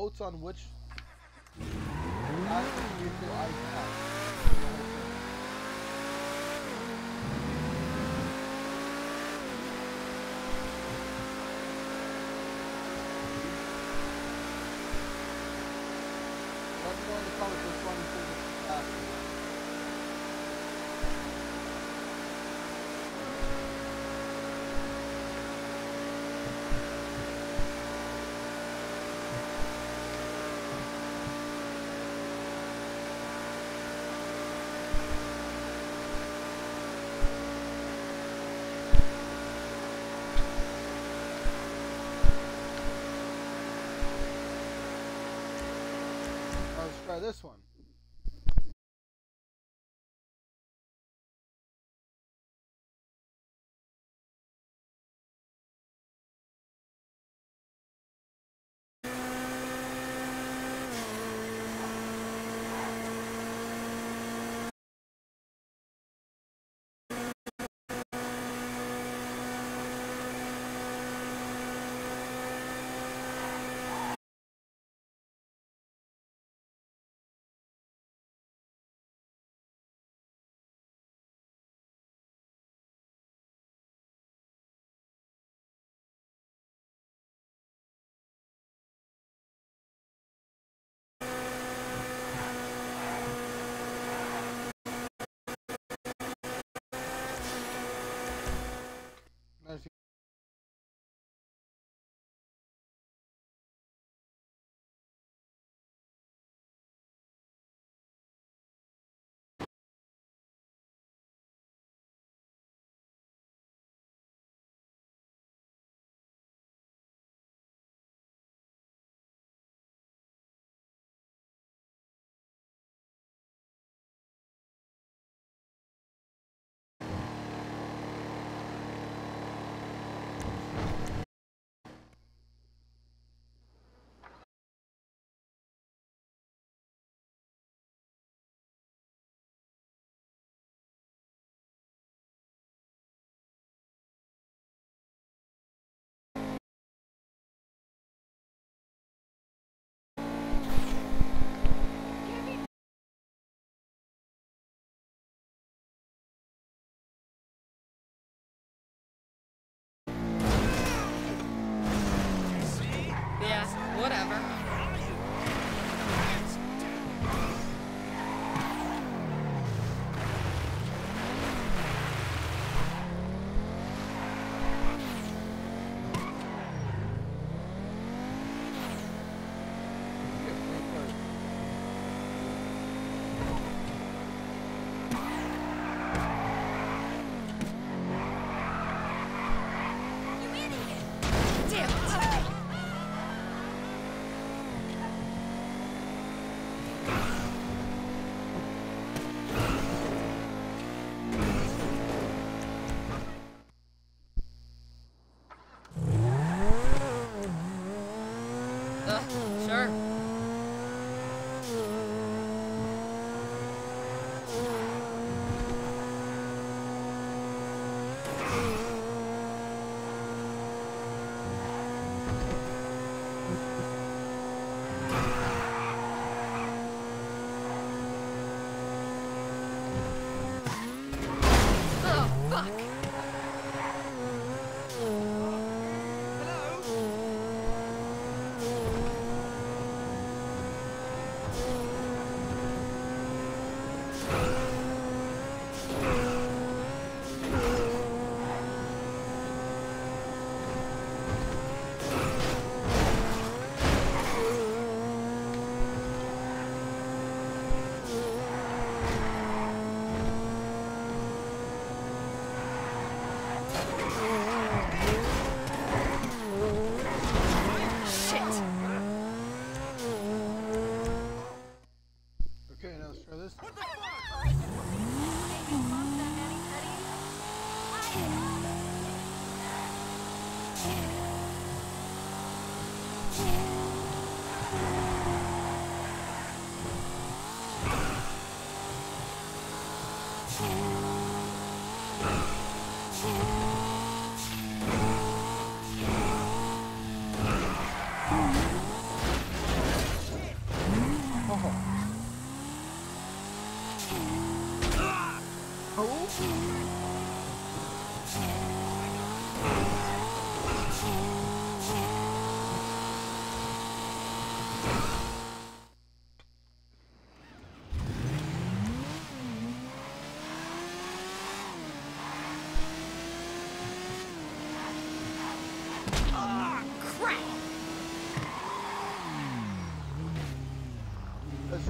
votes on which fastest vehicle I have. This one.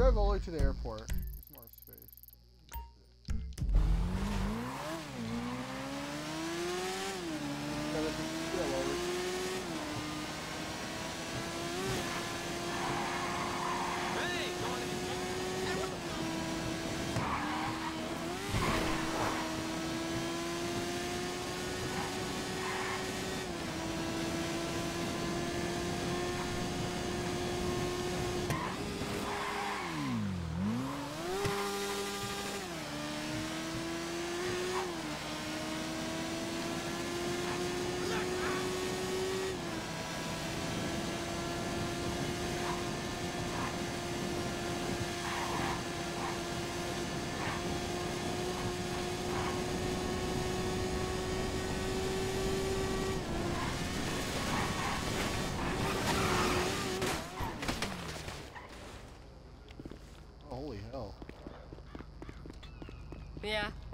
Drive all the way to the airport.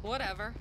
Whatever.